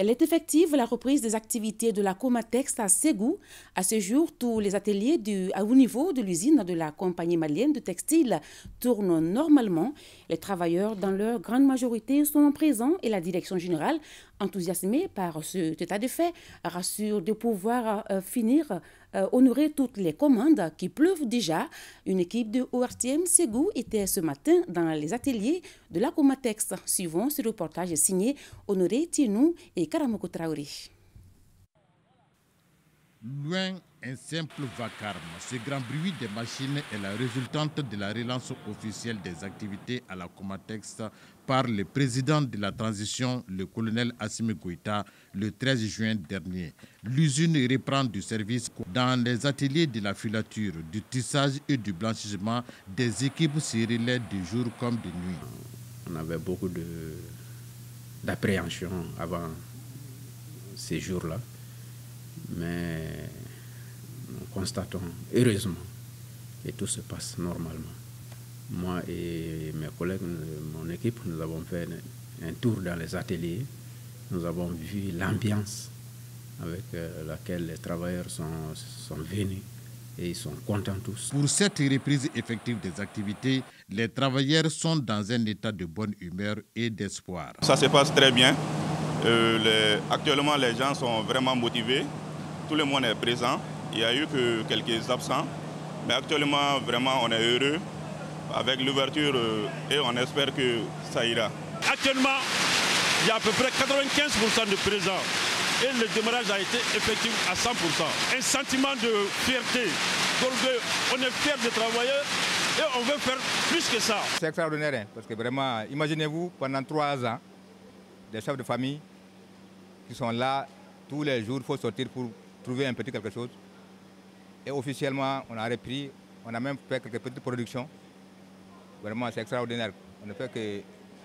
Elle est effective la reprise des activités de la Comatex à Ségou. À ce jour, tous les ateliers du, à haut niveau de l'usine de la compagnie malienne de textile tournent normalement. Les travailleurs, dans leur grande majorité, sont présents et la direction générale, enthousiasmée par cet état de fait, rassure de pouvoir euh, finir euh, honorer toutes les commandes qui pleuvent déjà. Une équipe de ORTM Ségou était ce matin dans les ateliers de la Comatex. Suivant ce reportage signé Honoré Tinou et Karamoko Traoré. Un simple vacarme, ce grand bruit des machines est la résultante de la relance officielle des activités à la Comatex par le président de la transition, le colonel Assimi Goïta, le 13 juin dernier. L'usine reprend du service dans les ateliers de la filature, du tissage et du blanchissement. Des équipes se relaient de jour comme de nuit. On avait beaucoup d'appréhension avant ces jours-là, mais nous constatons heureusement que tout se passe normalement. Moi et mes collègues, mon équipe, nous avons fait un tour dans les ateliers. Nous avons vu l'ambiance avec euh, laquelle les travailleurs sont, sont venus et ils sont contents tous. Pour cette reprise effective des activités, les travailleurs sont dans un état de bonne humeur et d'espoir. Ça se passe très bien. Euh, actuellement, les gens sont vraiment motivés. Tout le monde est présent. Il y a eu que quelques absents. Mais actuellement, vraiment, on est heureux avec l'ouverture euh, et on espère que ça ira. Actuellement, il y a à peu près 95% de présents et le démarrage a été effectif à 100%. Un sentiment de fierté, d'orgueil. On est fiers de travailler et on veut faire plus que ça. C'est extraordinaire hein, parce que vraiment, imaginez-vous pendant trois ans, des chefs de famille qui sont là tous les jours, il faut sortir pour trouver un petit quelque chose. Et officiellement, on a repris, on a même fait quelques petites productions. Vraiment, c'est extraordinaire. On ne peut que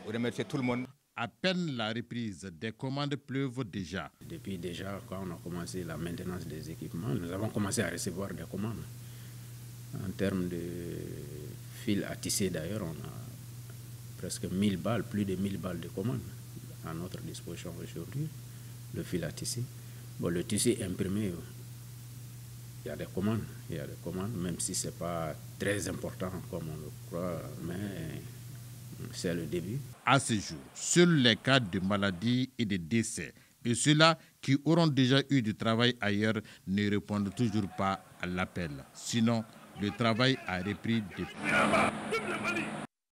remercier tout le monde. À peine la reprise, des commandes pleuvent déjà. Depuis déjà, quand on a commencé la maintenance des équipements, nous avons commencé à recevoir des commandes. En termes de fil à tisser, d'ailleurs, on a presque 1000 balles, plus de 1000 balles de commandes à notre disposition aujourd'hui, le fil à tisser. Bon, le tissu imprimé, il y a des commandes, il y a des commandes, même si ce n'est pas très important comme on le croit, mais c'est le début. À ce jour, seuls les cas de maladie et de décès et ceux-là qui auront déjà eu du travail ailleurs ne répondent toujours pas à l'appel. Sinon, le travail a repris depuis.